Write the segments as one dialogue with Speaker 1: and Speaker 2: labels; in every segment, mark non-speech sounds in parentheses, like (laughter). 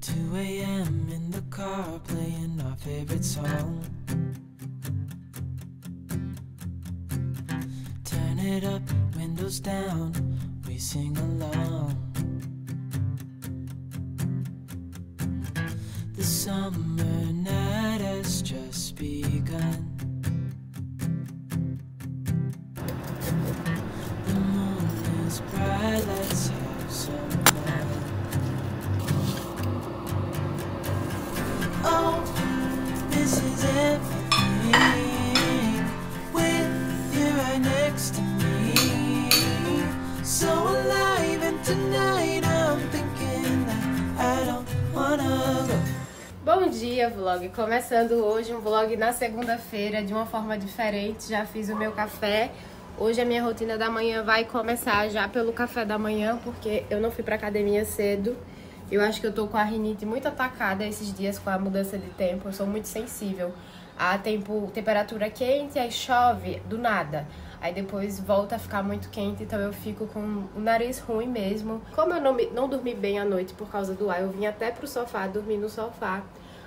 Speaker 1: 2 a.m. in the car playing our favorite song. Turn it up, windows down, we sing along. The summer night has just begun.
Speaker 2: Bom dia, vlog. Começando hoje um vlog na segunda-feira de uma forma diferente. Já fiz o meu café. Hoje a minha rotina da manhã vai começar já pelo café da manhã, porque eu não fui pra academia cedo. Eu acho que eu tô com a rinite muito atacada esses dias com a mudança de tempo. Eu sou muito sensível a tempo, temperatura quente, aí chove do nada. Aí depois volta a ficar muito quente, então eu fico com o nariz ruim mesmo. Como eu não, me- não dormi bem à noite por causa do ar, eu vim até pro sofá, dormi no sofá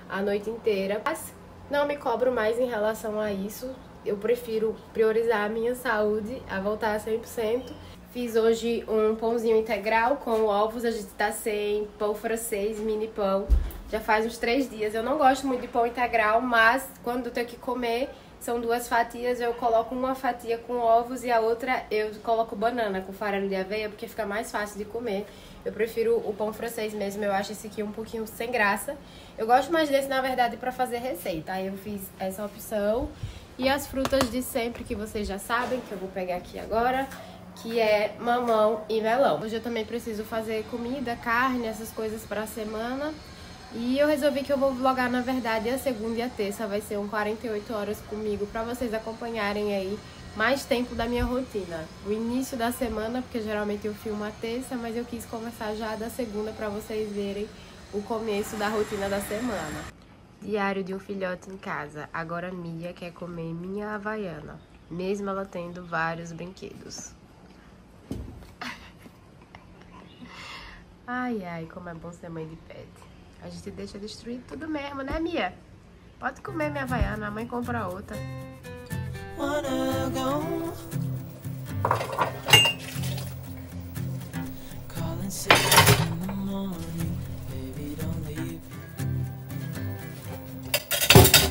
Speaker 2: a noite inteira. Mas não me cobro mais em relação a isso. Eu prefiro priorizar a minha saúde, a voltar a 100%. Fiz hoje um pãozinho integral com ovos, a gente tá sem pão francês, mini pão. Já faz uns três dias. Eu não gosto muito de pão integral, mas quando eu tenho que comer, são duas fatias. Eu coloco uma fatia com ovos e a outra eu coloco banana com farelo de aveia, porque fica mais fácil de comer. Eu prefiro o pão francês mesmo, eu acho esse aqui um pouquinho sem graça. Eu gosto mais desse, na verdade, pra fazer receita. Aí eu fiz essa opção. E as frutas de sempre que vocês já sabem, que eu vou pegar aqui agora, que é mamão e melão. Hoje eu também preciso fazer comida, carne, essas coisas pra semana. E eu resolvi que eu vou vlogar, na verdade, a segunda e a terça. Vai ser um 48 horas comigo pra vocês acompanharem aí mais tempo da minha rotina. O início da semana, porque geralmente eu filmo a terça, mas eu quis começar já da segunda pra vocês verem o começo da rotina da semana. Diário de um filhote em casa. Agora Mia quer comer minha havaiana, mesmo ela tendo vários brinquedos. Ai, ai, como é bom ser mãe de pet. A gente deixa destruir tudo mesmo, né, Mia? Pode comer minha havaiana, a mãe compra outra.
Speaker 1: wanna go. Calling six in the morning, baby, don't leave.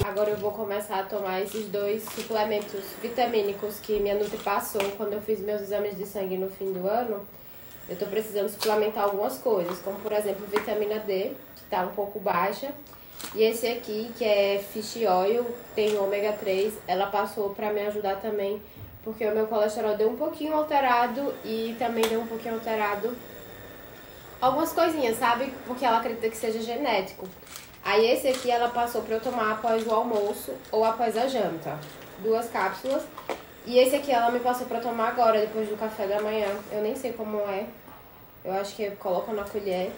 Speaker 2: Agora eu vou começar a tomar esses dois suplementos vitamínicos que minha Nutri passou quando eu fiz meus exames de sangue no fim do ano. Eu tô precisando suplementar algumas coisas, como por exemplo vitamina D, que tá um pouco baixa. E esse aqui, que é Fish Oil, tem ômega 3, ela passou pra me ajudar também, porque o meu colesterol deu um pouquinho alterado e também deu um pouquinho alterado algumas coisinhas, sabe? Porque ela acredita que seja genético. Aí esse aqui ela passou pra eu tomar após o almoço ou após a janta. Duas cápsulas. E esse aqui ela me passou pra tomar agora, depois do café da manhã. Eu nem sei como é. Eu acho que coloca na colher.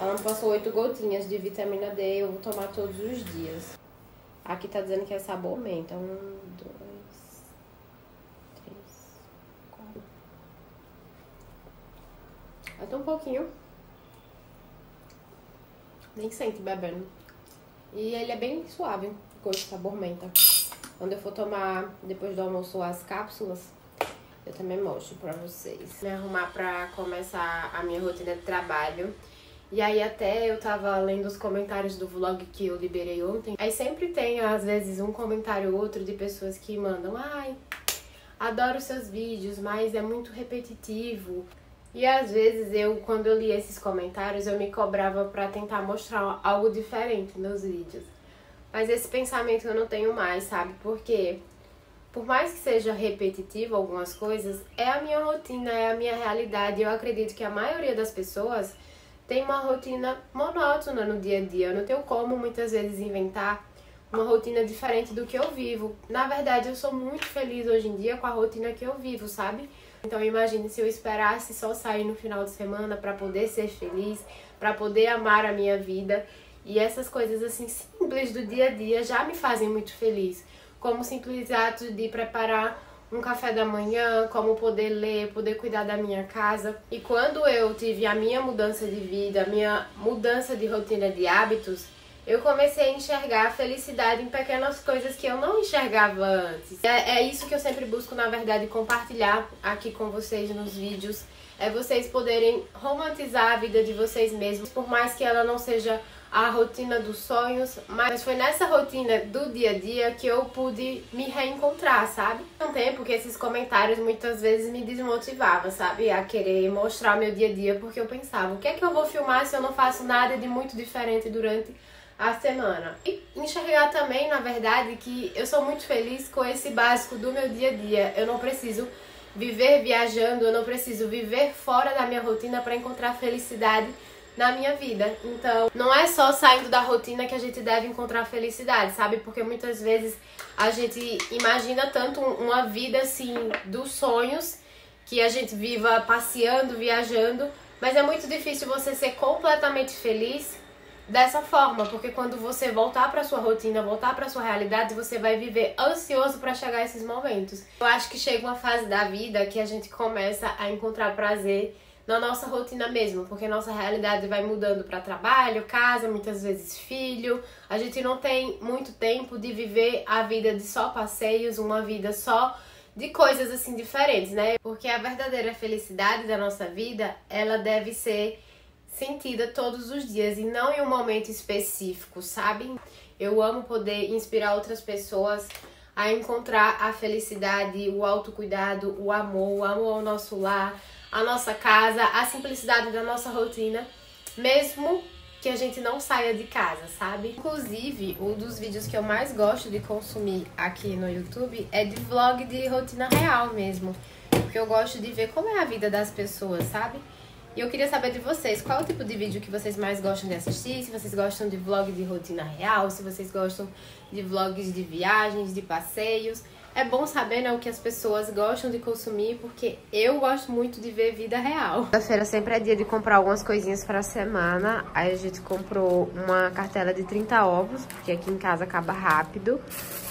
Speaker 2: Ela me passou oito gotinhas de vitamina D. Eu vou tomar todos os dias. Aqui tá dizendo que é sabor menta. Um, dois, três, quatro. Até um pouquinho. Nem sente bebendo. E ele é bem suave, gosto de sabor menta. Quando eu for tomar depois do almoço as cápsulas, eu também mostro pra vocês. Me arrumar pra começar a minha rotina de trabalho. E aí até eu tava lendo os comentários do vlog que eu liberei ontem. Aí sempre tem, às vezes, um comentário ou outro de pessoas que mandam, ai, adoro seus vídeos, mas é muito repetitivo. E às vezes eu, quando eu li esses comentários, eu me cobrava pra tentar mostrar algo diferente nos vídeos. Mas esse pensamento eu não tenho mais, sabe? Porque por mais que seja repetitivo algumas coisas, é a minha rotina, é a minha realidade. Eu acredito que a maioria das pessoas tem uma rotina monótona no dia a dia. Eu não tenho como muitas vezes inventar uma rotina diferente do que eu vivo. Na verdade, eu sou muito feliz hoje em dia com a rotina que eu vivo, sabe? Então imagine se eu esperasse só sair no final de semana para poder ser feliz, para poder amar a minha vida. E essas coisas assim simples do dia a dia já me fazem muito feliz, como o simples ato de preparar um café da manhã, como poder ler, poder cuidar da minha casa. E quando eu tive a minha mudança de vida, a minha mudança de rotina de hábitos, eu comecei a enxergar a felicidade em pequenas coisas que eu não enxergava antes. É, é, isso que eu sempre busco, na verdade, compartilhar aqui com vocês nos vídeos. É vocês poderem romantizar a vida de vocês mesmos, por mais que ela não seja a rotina dos sonhos, mas foi nessa rotina do dia a dia que eu pude me reencontrar, sabe? Um tempo que esses comentários muitas vezes me desmotivavam, sabe? A querer mostrar meu dia a dia, porque eu pensava, o que é que eu vou filmar se eu não faço nada de muito diferente durante a semana? E enxergar também, na verdade, que eu sou muito feliz com esse básico do meu dia a dia. Eu não preciso viver viajando, eu não preciso viver fora da minha rotina para encontrar felicidade na minha vida. Então, não é só saindo da rotina que a gente deve encontrar felicidade, sabe? Porque muitas vezes a gente imagina tanto uma vida assim dos sonhos que a gente viva passeando, viajando, mas é muito difícil você ser completamente feliz dessa forma, porque quando você voltar para sua rotina, voltar para sua realidade, você vai viver ansioso para chegar a esses momentos. Eu acho que chega uma fase da vida que a gente começa a encontrar prazer na nossa rotina mesmo, porque nossa realidade vai mudando para trabalho, casa, muitas vezes filho. A gente não tem muito tempo de viver a vida de só passeios, uma vida só de coisas assim diferentes, né? Porque a verdadeira felicidade da nossa vida, ela deve ser sentida todos os dias e não em um momento específico, sabe? Eu amo poder inspirar outras pessoas a encontrar a felicidade, o autocuidado, o amor, o amor ao nosso lar, a nossa casa, a simplicidade da nossa rotina, mesmo que a gente não saia de casa, sabe? Inclusive, um dos vídeos que eu mais gosto de consumir aqui no YouTube é de vlog de rotina real mesmo. Porque eu gosto de ver como é a vida das pessoas, sabe? E eu queria saber de vocês, qual é o tipo de vídeo que vocês mais gostam de assistir? Se vocês gostam de vlog de rotina real, se vocês gostam de vlogs de viagens, de passeios. É bom saber né, o que as pessoas gostam de consumir, porque eu gosto muito de ver vida real. Segunda-feira sempre é dia de comprar algumas coisinhas para a semana. Aí a gente comprou uma cartela de 30 ovos, porque aqui em casa acaba rápido.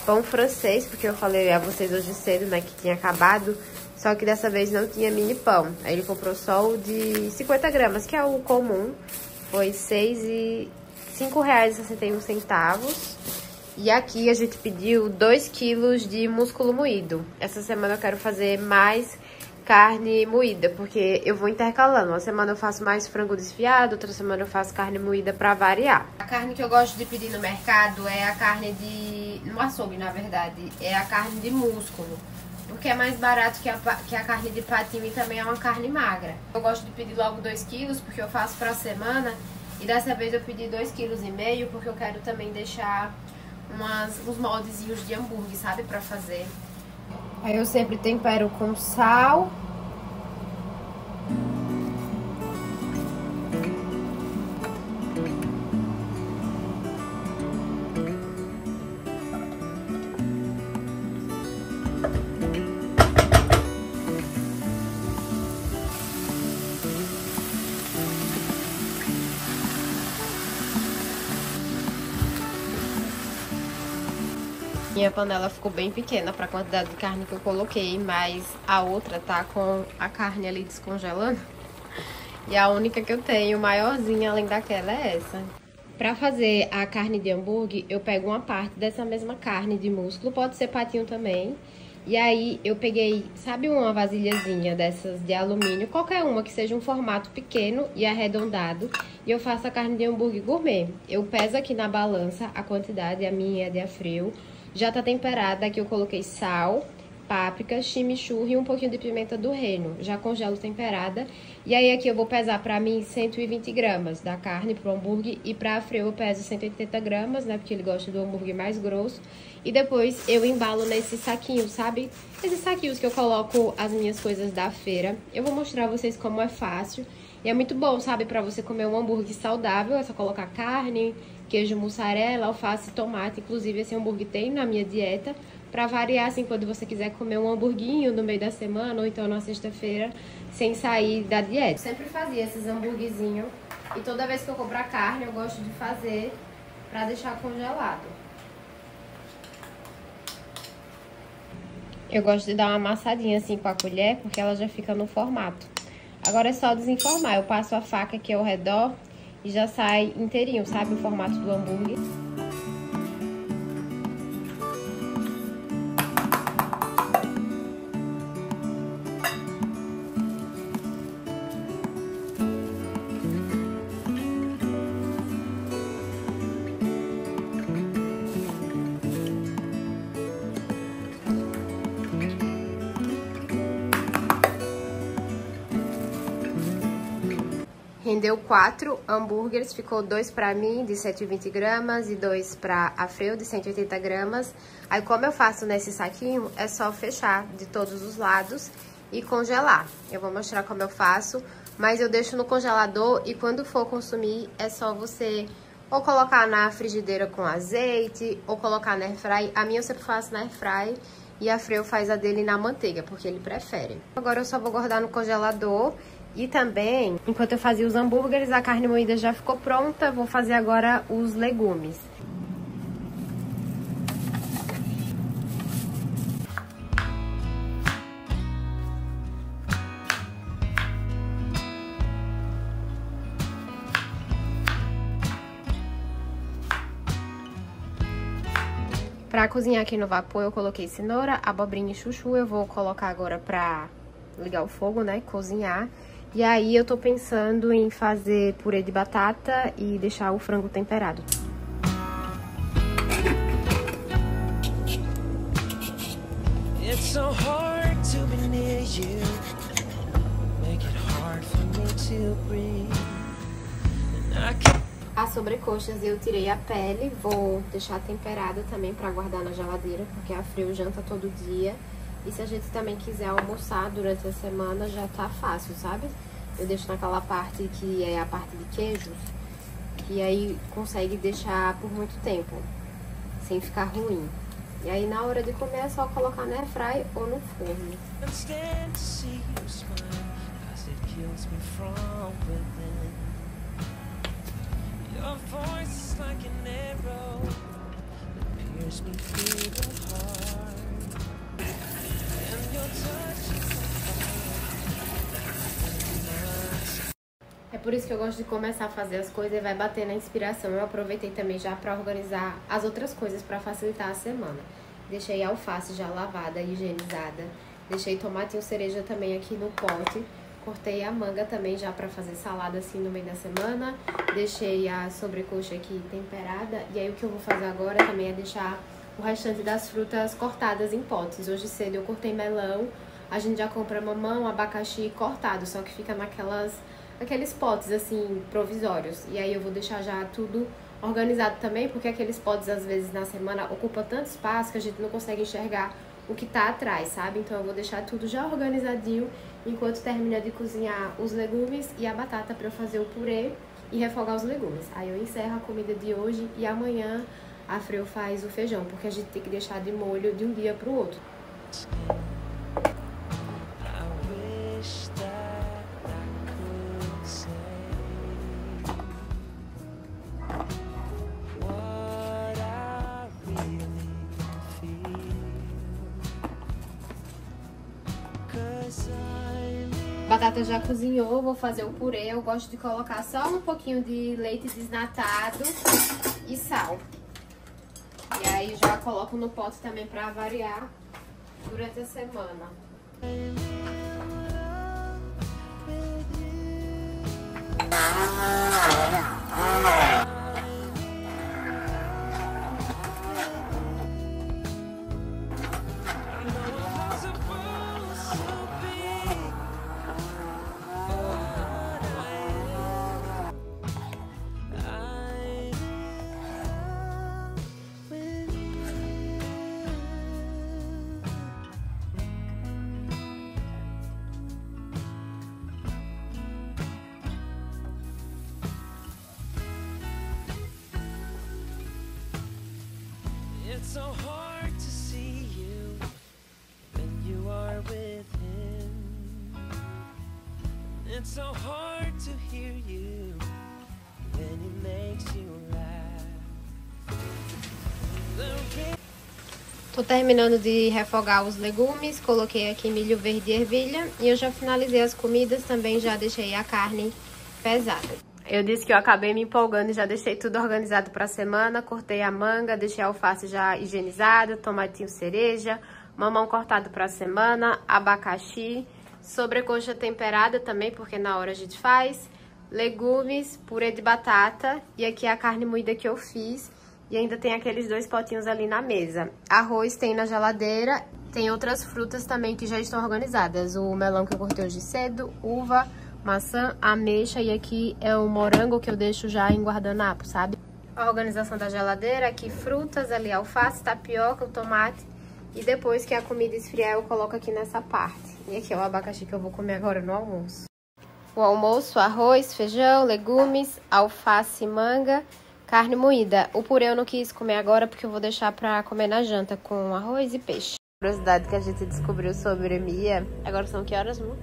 Speaker 2: Pão francês, porque eu falei a vocês hoje cedo, né, que tinha acabado. Só que dessa vez não tinha mini pão. Aí ele comprou só o de 50 gramas, que é o comum. Foi R$ 5,61. E aqui a gente pediu 2 quilos de músculo moído. Essa semana eu quero fazer mais carne moída, porque eu vou intercalando. Uma semana eu faço mais frango desfiado, outra semana eu faço carne moída pra variar. A carne que eu gosto de pedir no mercado é a carne de... no açougue, na verdade. É a carne de músculo. Porque é mais barato que a, que a carne de patinho e também é uma carne magra. Eu gosto de pedir logo 2 quilos, porque eu faço pra semana. E dessa vez eu pedi 2,5 kg, porque eu quero também deixar umas, uns moldezinhos de hambúrguer, sabe? Pra fazer. Aí eu sempre tempero com sal Minha panela ficou bem pequena para a quantidade de carne que eu coloquei, mas a outra tá com a carne ali descongelando. (laughs) E a única que eu tenho, maiorzinha além daquela, é essa. Para fazer a carne de hambúrguer, eu pego uma parte dessa mesma carne de músculo, pode ser patinho também. E aí eu peguei, sabe uma vasilhazinha dessas de alumínio, qualquer uma que seja um formato pequeno e arredondado, e eu faço a carne de hambúrguer gourmet. Eu peso aqui na balança a quantidade, a minha é de afrio, já tá temperada, aqui eu coloquei sal, páprica, chimichurri e um pouquinho de pimenta do reino. Já congelo temperada. E aí aqui eu vou pesar pra mim 120 gramas da carne pro hambúrguer. E pra Freu eu peso 180 gramas, né? Porque ele gosta do hambúrguer mais grosso. E depois eu embalo nesse saquinho, sabe? Esses saquinhos que eu coloco as minhas coisas da feira. Eu vou mostrar a vocês como é fácil. E é muito bom, sabe? Pra você comer um hambúrguer saudável, é só colocar carne, queijo mussarela, alface tomate. Inclusive, esse hambúrguer tem na minha dieta. Pra variar, assim, quando você quiser comer um hamburguinho no meio da semana ou então na sexta-feira, sem sair da dieta. Eu sempre fazia esses hambúrguerzinhos. E toda vez que eu comprar carne, eu gosto de fazer pra deixar congelado. Eu gosto de dar uma amassadinha assim com a colher, porque ela já fica no formato. Agora é só desenformar. Eu passo a faca aqui ao redor e já sai inteirinho, sabe? O formato do hambúrguer. Rendeu quatro hambúrgueres, ficou dois para mim de 120 gramas e dois para a Freu de 180 gramas. Aí como eu faço nesse saquinho, é só fechar de todos os lados e congelar. Eu vou mostrar como eu faço, mas eu deixo no congelador e quando for consumir é só você ou colocar na frigideira com azeite ou colocar na airfry. A minha eu sempre faço na airfry e a Freu faz a dele na manteiga, porque ele prefere. Agora eu só vou guardar no congelador e também, enquanto eu fazia os hambúrgueres, a carne moída já ficou pronta. Vou fazer agora os legumes. Pra cozinhar aqui no vapor, eu coloquei cenoura, abobrinha e chuchu. Eu vou colocar agora pra ligar o fogo, né, cozinhar. E aí eu tô pensando em fazer purê de batata e deixar o frango temperado. It's so hard to be near you. Make it hard for me to breathe. As sobrecoxas eu tirei a pele, vou deixar temperada também para guardar na geladeira, porque a frio janta todo dia. E se a gente também quiser almoçar durante a semana, já tá fácil, sabe? Eu deixo naquela parte que é a parte de queijos, que aí consegue deixar por muito tempo, sem ficar ruim. E aí na hora de comer é só colocar na airfry ou no forno. Your É por isso que eu gosto de começar a fazer as coisas e vai bater na inspiração. Eu aproveitei também já para organizar as outras coisas para facilitar a semana. Deixei alface já lavada e higienizada. Deixei tomatinho cereja também aqui no pote. Cortei a manga também já para fazer salada assim no meio da semana. Deixei a sobrecoxa aqui temperada. E aí o que eu vou fazer agora também é deixar o restante das frutas cortadas em potes. Hoje cedo eu cortei melão, a gente já compra mamão, abacaxi cortado, só que fica naquelas aqueles potes assim provisórios. E aí eu vou deixar já tudo organizado também, porque aqueles potes às vezes na semana ocupam tanto espaço que a gente não consegue enxergar o que tá atrás, sabe? Então eu vou deixar tudo já organizadinho enquanto termina de cozinhar os legumes e a batata para eu fazer o purê e refogar os legumes. Aí eu encerro a comida de hoje e amanhã a Freu faz o feijão, porque a gente tem que deixar de molho de um dia para o outro. batata já cozinhou, vou fazer o purê. Eu gosto de colocar só um pouquinho de leite desnatado e sal. E aí já coloco no pote também pra variar durante a semana. so Terminando de refogar os legumes, coloquei aqui milho verde e ervilha e eu já finalizei as comidas, também já deixei a carne pesada. Eu disse que eu acabei me empolgando e já deixei tudo organizado para a semana, cortei a manga, deixei a alface já higienizada, tomatinho cereja, mamão cortado para a semana, abacaxi, sobrecoxa temperada também, porque na hora a gente faz, legumes, purê de batata e aqui a carne moída que eu fiz. E ainda tem aqueles dois potinhos ali na mesa. Arroz tem na geladeira, tem outras frutas também que já estão organizadas. O melão que eu cortei hoje cedo, uva, maçã, ameixa e aqui é o morango que eu deixo já em guardanapo, sabe? A organização da geladeira, aqui frutas, ali alface, tapioca, o tomate. E depois que a comida esfriar, eu coloco aqui nessa parte. E aqui é o abacaxi que eu vou comer agora no almoço. O almoço, arroz, feijão, legumes, alface, manga Carne moída. O purê eu não quis comer agora porque eu vou deixar pra comer na janta com arroz e peixe. Curiosidade que a gente descobriu sobre Mia. Agora são que horas, amor?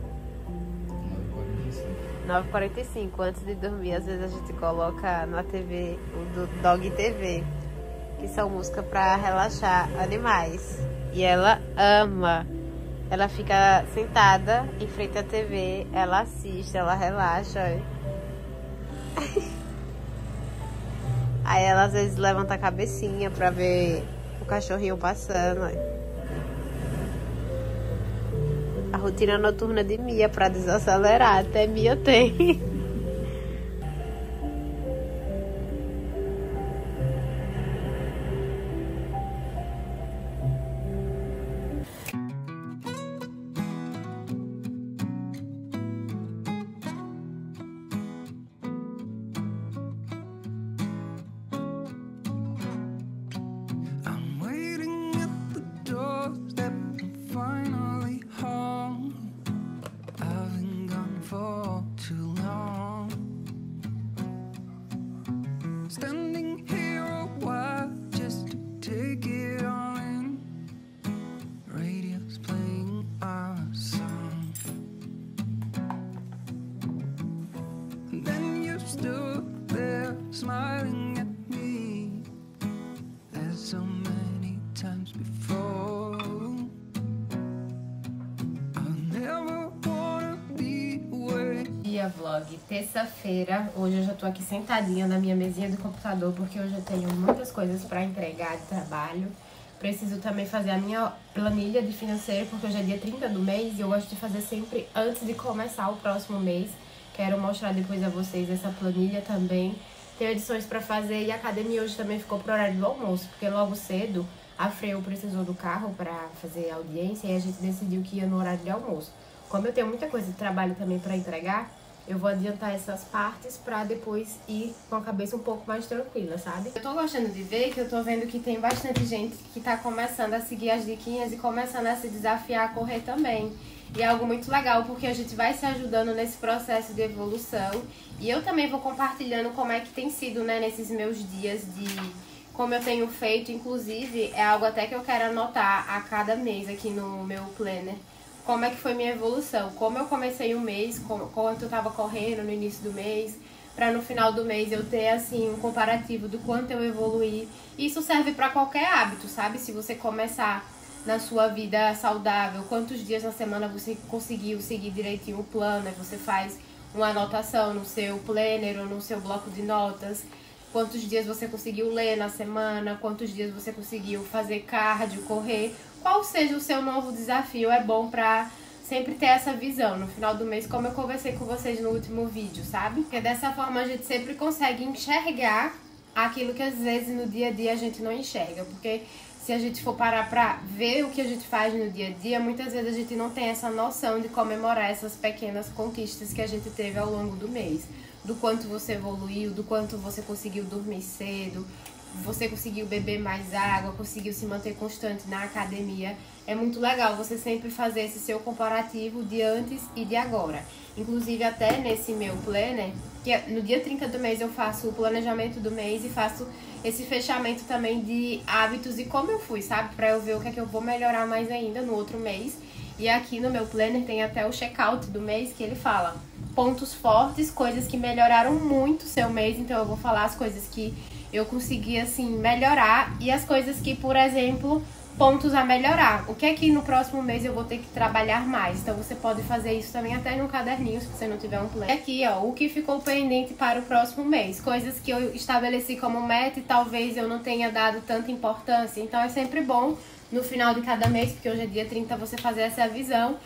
Speaker 2: 9h45. Antes de dormir, às vezes a gente coloca na TV o do Dog TV, que são músicas pra relaxar animais. E ela ama. Ela fica sentada em frente à TV, ela assiste, ela relaxa. (laughs) Aí ela às vezes levanta a cabecinha pra ver o cachorrinho passando. A rotina noturna de Mia pra desacelerar. Até Mia tem. (laughs) Hoje eu já tô aqui sentadinha na minha mesinha do computador porque hoje eu tenho muitas coisas para entregar de trabalho. Preciso também fazer a minha planilha de financeiro porque hoje é dia 30 do mês e eu gosto de fazer sempre antes de começar o próximo mês. Quero mostrar depois a vocês essa planilha também. Tenho edições para fazer e a academia hoje também ficou pro horário do almoço, porque logo cedo a Freio precisou do carro para fazer audiência e a gente decidiu que ia no horário de almoço. Como eu tenho muita coisa de trabalho também para entregar, eu vou adiantar essas partes pra depois ir com a cabeça um pouco mais tranquila, sabe? Eu tô gostando de ver que eu tô vendo que tem bastante gente que tá começando a seguir as diquinhas e começando a se desafiar a correr também. E é algo muito legal porque a gente vai se ajudando nesse processo de evolução. E eu também vou compartilhando como é que tem sido, né, nesses meus dias de como eu tenho feito, inclusive, é algo até que eu quero anotar a cada mês aqui no meu planner como é que foi minha evolução, como eu comecei o mês, quanto eu estava correndo no início do mês, para no final do mês eu ter assim um comparativo do quanto eu evoluí. Isso serve para qualquer hábito, sabe? Se você começar na sua vida saudável, quantos dias na semana você conseguiu seguir direitinho o plano, aí você faz uma anotação no seu planner ou no seu bloco de notas, quantos dias você conseguiu ler na semana, quantos dias você conseguiu fazer cardio, correr, qual seja o seu novo desafio, é bom pra sempre ter essa visão no final do mês, como eu conversei com vocês no último vídeo, sabe? Porque dessa forma a gente sempre consegue enxergar aquilo que às vezes no dia a dia a gente não enxerga, porque se a gente for parar pra ver o que a gente faz no dia a dia, muitas vezes a gente não tem essa noção de comemorar essas pequenas conquistas que a gente teve ao longo do mês. Do quanto você evoluiu, do quanto você conseguiu dormir cedo, você conseguiu beber mais água, conseguiu se manter constante na academia. É muito legal você sempre fazer esse seu comparativo de antes e de agora. Inclusive até nesse meu planner, que é, no dia 30 do mês eu faço o planejamento do mês e faço esse fechamento também de hábitos e como eu fui, sabe? Pra eu ver o que é que eu vou melhorar mais ainda no outro mês. E aqui no meu planner tem até o checkout do mês que ele fala pontos fortes, coisas que melhoraram muito seu mês. Então eu vou falar as coisas que eu consegui assim melhorar e as coisas que, por exemplo, pontos a melhorar. O que é que no próximo mês eu vou ter que trabalhar mais? Então você pode fazer isso também até no caderninho, se você não tiver um plano. Aqui, ó, o que ficou pendente para o próximo mês. Coisas que eu estabeleci como meta e talvez eu não tenha dado tanta importância. Então é sempre bom no final de cada mês, porque hoje é dia 30, você fazer essa visão.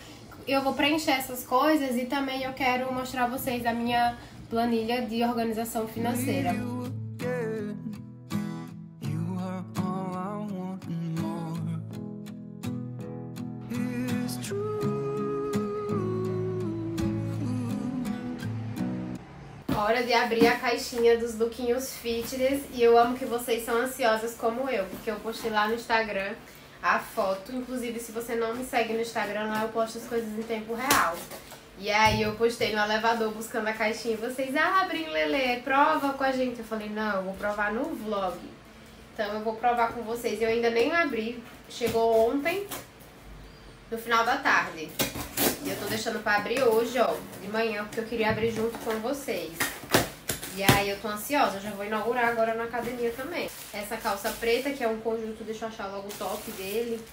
Speaker 2: Eu vou preencher essas coisas e também eu quero mostrar a vocês a minha planilha de organização financeira. Hora de abrir a caixinha dos lookinhos fitness e eu amo que vocês são ansiosas como eu, porque eu postei lá no Instagram a foto, inclusive se você não me segue no Instagram lá eu posto as coisas em tempo real. E aí eu postei no elevador buscando a caixinha e vocês abrem, Lele, prova com a gente. Eu falei, não, eu vou provar no vlog. Então eu vou provar com vocês. Eu ainda nem abri. Chegou ontem, no final da tarde. E eu tô deixando pra abrir hoje, ó, de manhã, porque eu queria abrir junto com vocês. E aí eu tô ansiosa, eu já vou inaugurar agora na academia também. Essa calça preta, que é um conjunto, deixa eu achar logo o top dele.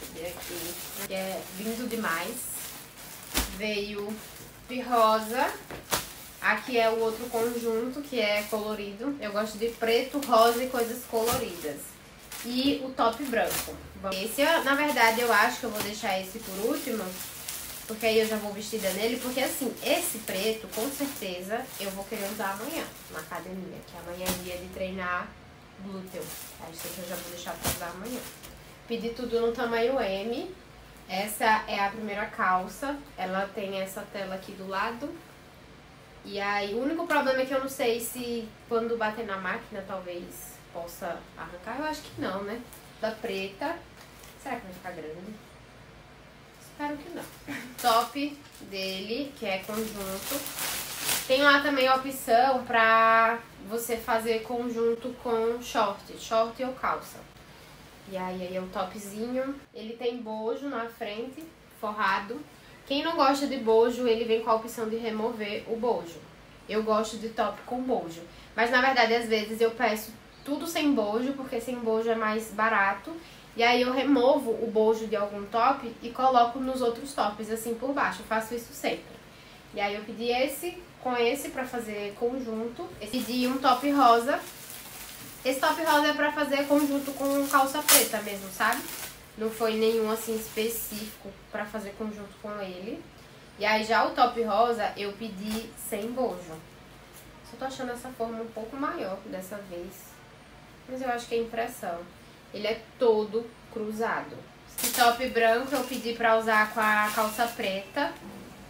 Speaker 2: Deixa eu ver aqui. Que é lindo demais veio de rosa. Aqui é o outro conjunto, que é colorido. Eu gosto de preto, rosa e coisas coloridas. E o top branco. Esse, na verdade, eu acho que eu vou deixar esse por último. Porque aí eu já vou vestida nele. Porque assim, esse preto, com certeza, eu vou querer usar amanhã na academia. Que amanhã é dia de treinar glúteo. Aí eu já vou deixar pra usar amanhã. Pedi tudo no tamanho M. Essa é a primeira calça, ela tem essa tela aqui do lado. E aí, o único problema é que eu não sei se quando bater na máquina talvez possa arrancar. Eu acho que não, né? Da preta. Será que vai ficar grande? Espero que não. Top dele, que é conjunto. Tem lá também a opção pra você fazer conjunto com short, short ou calça. E aí, aí é o topzinho. Ele tem bojo na frente, forrado. Quem não gosta de bojo, ele vem com a opção de remover o bojo. Eu gosto de top com bojo. Mas na verdade, às vezes eu peço tudo sem bojo, porque sem bojo é mais barato. E aí eu removo o bojo de algum top e coloco nos outros tops, assim, por baixo. Eu faço isso sempre. E aí eu pedi esse com esse pra fazer conjunto. Pedi um top rosa esse top rosa é pra fazer conjunto com calça preta mesmo, sabe? Não foi nenhum assim específico pra fazer conjunto com ele. E aí já o top rosa eu pedi sem bojo. Só tô achando essa forma um pouco maior dessa vez. Mas eu acho que é impressão. Ele é todo cruzado. Esse top branco eu pedi pra usar com a calça preta.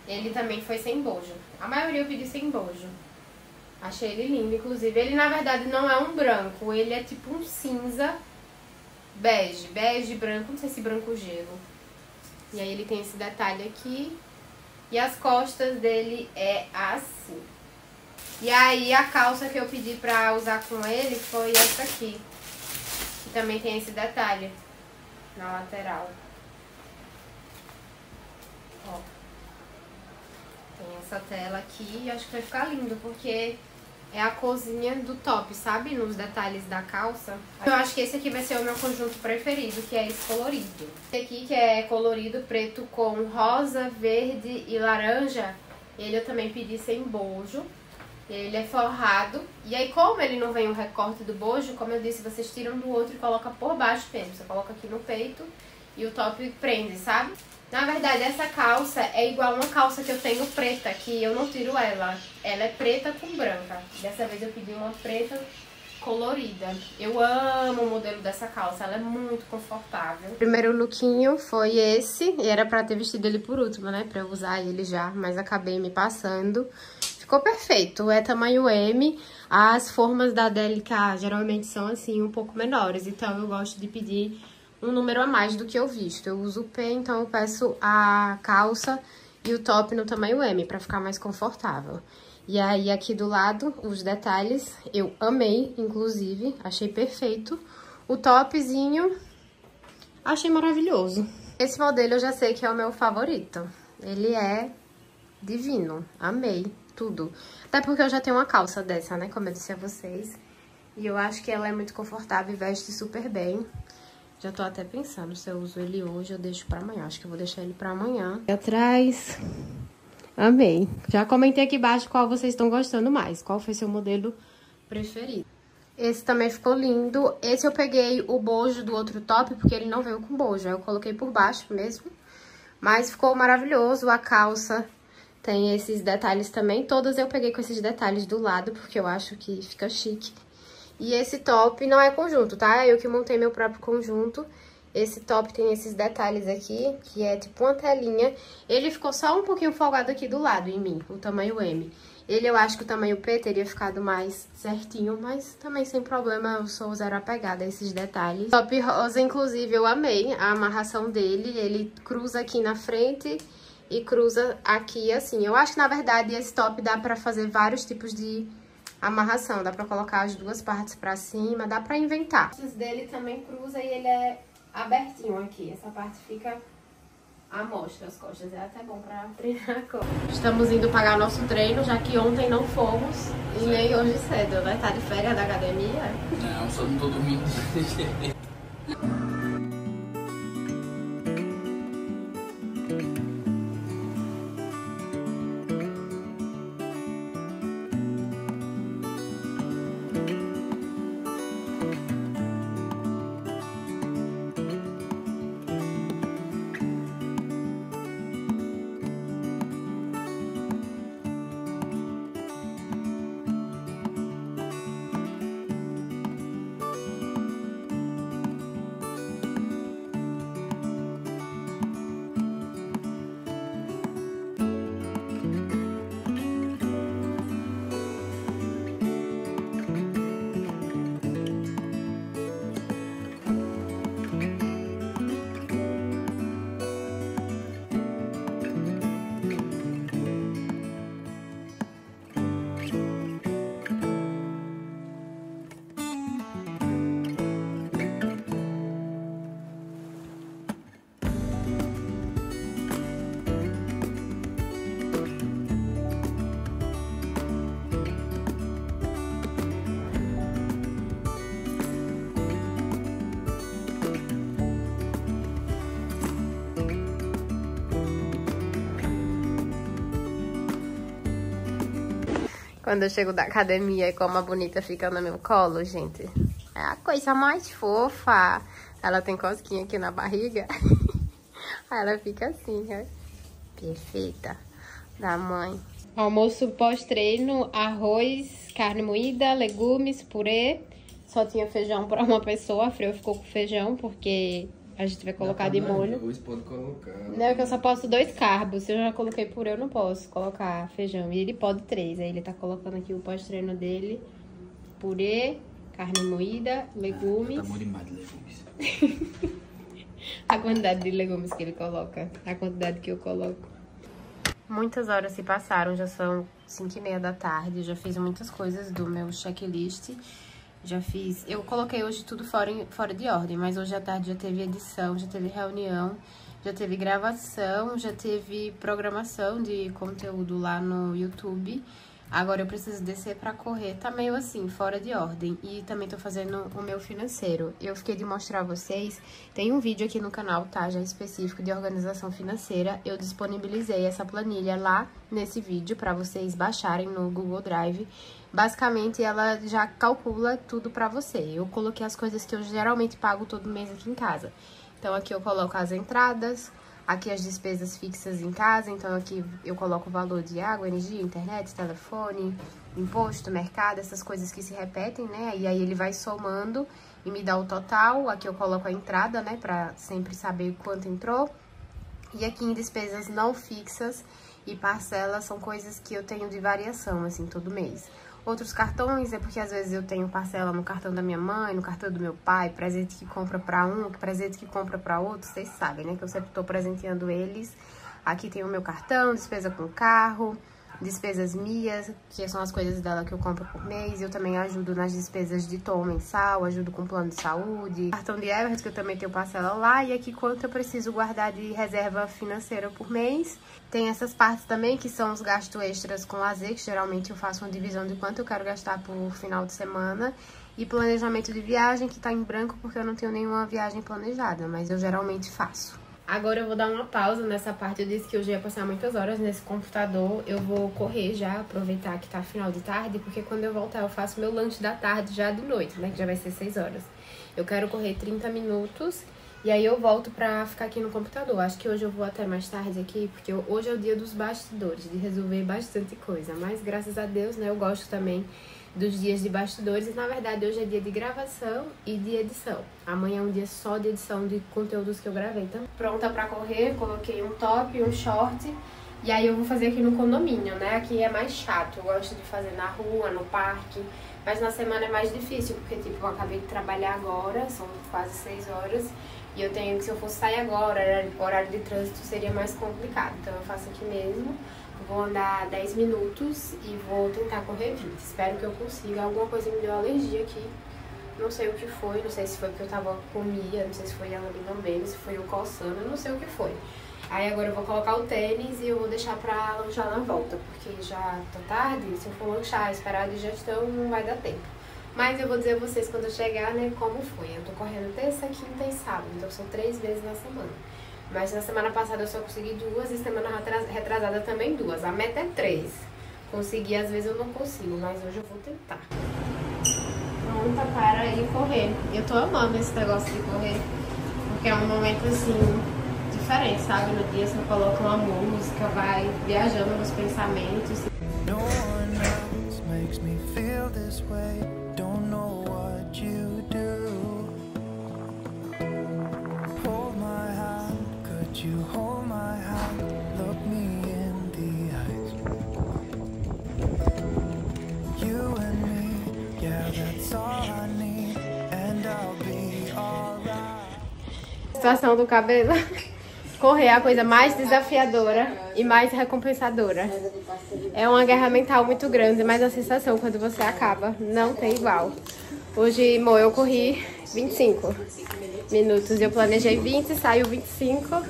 Speaker 2: Ele também foi sem bojo. A maioria eu pedi sem bojo. Achei ele lindo, inclusive. Ele, na verdade, não é um branco. Ele é tipo um cinza bege. Bege, branco. Não sei se branco gelo. E aí ele tem esse detalhe aqui. E as costas dele é assim. E aí a calça que eu pedi pra usar com ele foi essa aqui. Também tem esse detalhe na lateral. Ó. Tem essa tela aqui e acho que vai ficar lindo, porque é a cozinha do top, sabe? Nos detalhes da calça. Eu acho que esse aqui vai ser o meu conjunto preferido, que é esse colorido. Esse aqui, que é colorido preto com rosa, verde e laranja, ele eu também pedi sem bojo. Ele é forrado. E aí, como ele não vem o recorte do bojo, como eu disse, vocês tiram do outro e colocam por baixo mesmo. Você coloca aqui no peito e o top prende, sabe? Na verdade, essa calça é igual uma calça que eu tenho preta, que eu não tiro ela. Ela é preta com branca. Dessa vez eu pedi uma preta colorida. Eu amo o modelo dessa calça, ela é muito confortável. Primeiro lookinho foi esse, e era pra ter vestido ele por último, né? Pra eu usar ele já, mas acabei me passando. Ficou perfeito, é tamanho M. As formas da DLK geralmente são assim, um pouco menores, então eu gosto de pedir um número a mais do que eu visto. Eu uso o P, então eu peço a calça e o top no tamanho M, pra ficar mais confortável. E aí, aqui do lado, os detalhes, eu amei, inclusive, achei perfeito. O topzinho, achei maravilhoso. Esse modelo eu já sei que é o meu favorito. Ele é divino, amei tudo. Até porque eu já tenho uma calça dessa, né, como eu disse a vocês. E eu acho que ela é muito confortável e veste super bem. Já tô até pensando se eu uso ele hoje ou deixo pra amanhã. Acho que eu vou deixar ele pra amanhã. E atrás, amei. Já comentei aqui embaixo qual vocês estão gostando mais. Qual foi seu modelo preferido. Esse também ficou lindo. Esse eu peguei o bojo do outro top, porque ele não veio com bojo. Aí eu coloquei por baixo mesmo. Mas ficou maravilhoso. A calça tem esses detalhes também. Todas eu peguei com esses detalhes do lado, porque eu acho que fica chique. E esse top não é conjunto, tá? Eu que montei meu próprio conjunto. Esse top tem esses detalhes aqui, que é tipo uma telinha. Ele ficou só um pouquinho folgado aqui do lado em mim, o tamanho M. Ele eu acho que o tamanho P teria ficado mais certinho, mas também sem problema, eu sou zero apegada a esses detalhes. Top rosa, inclusive, eu amei a amarração dele. Ele cruza aqui na frente e cruza aqui assim. Eu acho que, na verdade, esse top dá pra fazer vários tipos de amarração. Dá pra colocar as duas partes pra cima, dá pra inventar. Os dele também cruza e ele é abertinho aqui. Essa parte fica à mostra, as costas. É até bom pra treinar a costa. Estamos indo pagar nosso treino, já que ontem não fomos e nem hoje cedo, né? Tá de férias da academia?
Speaker 3: Não, só não tô dormindo. (laughs)
Speaker 2: Quando eu chego da academia e como a bonita fica no meu colo, gente. É a coisa mais fofa. Ela tem cosquinha aqui na barriga. (laughs) Aí ela fica assim, ó. Perfeita. Da mãe. Almoço pós-treino, arroz, carne moída, legumes, purê. Só tinha feijão para uma pessoa. A Freio ficou com feijão porque a gente vai colocar de molho.
Speaker 3: Arroz pode colocar.
Speaker 2: Não, é que eu só posso dois carbos. Se eu já coloquei purê, eu não posso colocar feijão. E ele pode três. Aí ele tá colocando aqui o pós-treino dele. Purê, carne moída, legumes.
Speaker 3: Tá morimbado de legumes. (laughs)
Speaker 2: a quantidade de legumes que ele coloca. A quantidade que eu coloco. Muitas horas se passaram, já são 5 e meia da tarde. Já fiz muitas coisas do meu checklist. Já fiz. Eu coloquei hoje tudo fora, fora de ordem, mas hoje à tarde já teve edição, já teve reunião, já teve gravação, já teve programação de conteúdo lá no YouTube. Agora eu preciso descer pra correr. Tá meio assim, fora de ordem. E também tô fazendo o meu financeiro. Eu fiquei de mostrar a vocês. Tem um vídeo aqui no canal, tá? Já específico de organização financeira. Eu disponibilizei essa planilha lá nesse vídeo pra vocês baixarem no Google Drive. Basicamente, ela já calcula tudo pra você. Eu coloquei as coisas que eu geralmente pago todo mês aqui em casa. Então, aqui eu coloco as entradas, aqui as despesas fixas em casa. Então, aqui eu coloco o valor de água, energia, internet, telefone, imposto, mercado, essas coisas que se repetem, né? E aí ele vai somando e me dá o total. Aqui eu coloco a entrada, né? Pra sempre saber quanto entrou. E aqui em despesas não fixas e parcelas são coisas que eu tenho de variação, assim, todo mês. Outros cartões é porque às vezes eu tenho parcela no cartão da minha mãe, no cartão do meu pai, presente que compra pra um, presente que compra pra outro, vocês sabem, né? Que eu sempre tô presenteando eles. Aqui tem o meu cartão, despesa com carro, despesas minhas, que são as coisas dela que eu compro por mês. Eu também ajudo nas despesas de tom mensal, ajudo com plano de saúde, cartão de Everest, que eu também tenho parcela lá, e aqui quanto eu preciso guardar de reserva financeira por mês. Tem essas partes também, que são os gastos extras com lazer, que geralmente eu faço uma divisão de quanto eu quero gastar por final de semana. E planejamento de viagem, que tá em branco porque eu não tenho nenhuma viagem planejada, mas eu geralmente faço. Agora eu vou dar uma pausa nessa parte. Eu disse que hoje ia passar muitas horas nesse computador. Eu vou correr já, aproveitar que tá final de tarde, porque quando eu voltar eu faço meu lanche da tarde já de noite, né? Que já vai ser 6 horas. Eu quero correr 30 minutos e aí eu volto pra ficar aqui no computador. Acho que hoje eu vou até mais tarde aqui, porque hoje é o dia dos bastidores, de resolver bastante coisa. Mas graças a Deus, né? Eu gosto também dos dias de bastidores. Na verdade hoje é dia de gravação e de edição. Amanhã é um dia só de edição de conteúdos que eu gravei. Então, pronta pra correr, coloquei um top, um short. E aí eu vou fazer aqui no condomínio, né? Aqui é mais chato. Eu gosto de fazer na rua, no parque. Mas na semana é mais difícil, porque tipo, eu acabei de trabalhar agora, são quase seis horas. E eu tenho que, se eu fosse sair agora, horário de trânsito seria mais complicado. Então eu faço aqui mesmo. Vou andar 10 minutos e vou tentar correr 20. Espero que eu consiga. Alguma coisa me deu alergia aqui. Não sei o que foi, não sei se foi porque eu tava comia, não sei se foi ela me bem, se foi eu coçando, não sei o que foi. Aí agora eu vou colocar o tênis e eu vou deixar pra lanchar na volta, porque já tá tarde, se eu for lanchar, esperar a digestão, não vai dar tempo. Mas eu vou dizer a vocês quando eu chegar, né, como foi. Eu tô correndo terça, quinta e sábado, então são três vezes na semana. Mas na semana passada eu só consegui duas e semana retrasada também duas. A meta é três. Conseguir, às vezes eu não consigo, mas hoje eu vou tentar. Pronta para ir correr. Eu tô amando esse negócio de correr. Porque é um momento assim, diferente, sabe? No dia você coloca uma música, vai viajando nos pensamentos. No one else makes me feel this way. You hold my hand? Look me in the eyes. You and me, yeah, that's all I need. And I'll be alright. Situação do cabelo. Correr é a coisa mais desafiadora e mais recompensadora. É uma guerra mental muito grande, mas a sensação quando você acaba não tem igual. Hoje, Mo, eu corri 25 minutos. Eu planejei 20, saiu 25.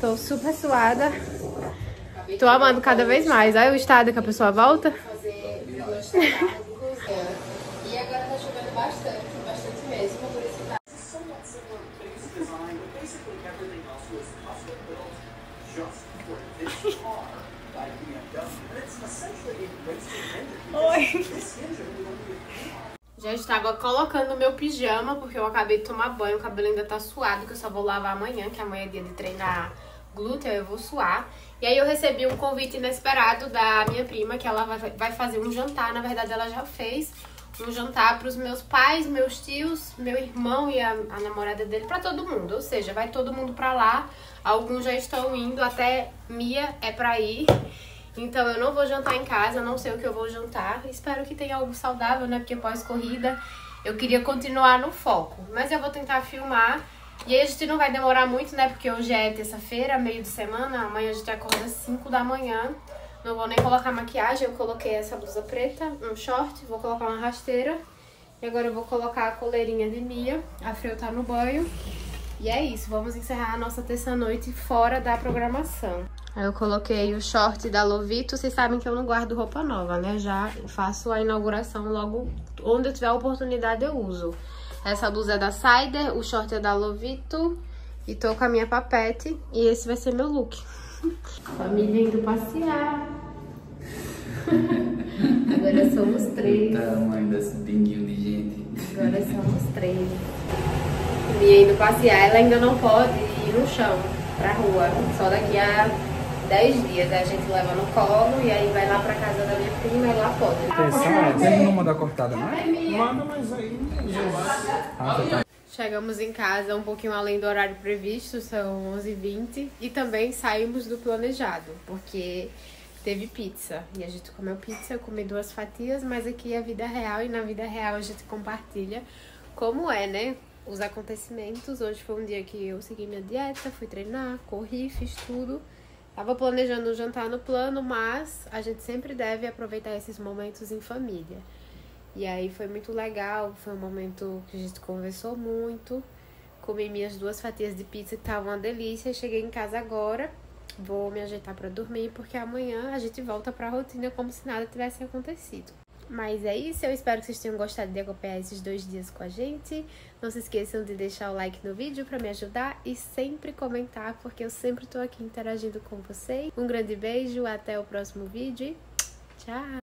Speaker 2: Tô super suada. Tô amando cada vez mais. Olha o estado que a pessoa volta. E agora tá chovendo bastante, bastante mesmo, por isso tá... Oi. Já estava colocando o meu pijama, porque eu acabei de tomar banho, o cabelo ainda tá suado, que eu só vou lavar amanhã, que amanhã é dia de treinar glúteo, eu vou suar. E aí eu recebi um convite inesperado da minha prima, que ela vai fazer um jantar, na verdade ela já fez um jantar para os meus pais, meus tios, meu irmão e a, a namorada dele, para todo mundo. Ou seja, vai todo mundo para lá. Alguns já estão indo, até Mia é para ir. Então eu não vou jantar em casa, não sei o que eu vou jantar. Espero que tenha algo saudável, né? Porque pós-corrida eu queria continuar no foco. Mas eu vou tentar filmar. E aí a gente não vai demorar muito, né? Porque hoje é terça-feira, meio de semana. Amanhã a gente acorda às 5 da manhã. Não vou nem colocar maquiagem, eu coloquei essa blusa preta, um short, vou colocar uma rasteira. E agora eu vou colocar a coleirinha de Mia, a Freu tá no banho. E é isso, vamos encerrar a nossa terça-noite fora da programação. Aí eu coloquei o short da Lovito, vocês sabem que eu não guardo roupa nova, né? Já faço a inauguração logo, onde eu tiver a oportunidade eu uso. Essa blusa é da Cider, o short é da Lovito e tô com a minha papete e esse vai ser meu look. (laughs) Família indo passear. (laughs) Agora somos três.
Speaker 3: O tamanho desse pinguinho de gente.
Speaker 2: Agora somos três. Mia indo passear, ela ainda não pode ir no chão, pra rua. Só daqui a 10 dias a gente leva no colo e aí vai lá pra casa da minha prima e lá pode.
Speaker 3: Atenção, tem uma da cortada, não é?
Speaker 4: Manda, mas aí.
Speaker 3: Ah, tá.
Speaker 2: Chegamos em casa um pouquinho além do horário previsto, são 11h20, e também saímos do planejado, porque teve pizza. E a gente comeu pizza, eu comi duas fatias, mas aqui é a vida real e na vida real a gente compartilha como é, né? Os acontecimentos. Hoje foi um dia que eu segui minha dieta, fui treinar, corri, fiz tudo. Tava planejando um jantar no plano, mas a gente sempre deve aproveitar esses momentos em família. E aí foi muito legal, foi um momento que a gente conversou muito. Comi minhas duas fatias de pizza que estavam uma delícia. Cheguei em casa agora, vou me ajeitar para dormir, porque amanhã a gente volta para a rotina como se nada tivesse acontecido. Mas é isso, eu espero que vocês tenham gostado de acompanhar esses dois dias com a gente. Não se esqueçam de deixar o like no vídeo para me ajudar e sempre comentar, porque eu sempre estou aqui interagindo com vocês. Um grande beijo, até o próximo vídeo e tchau!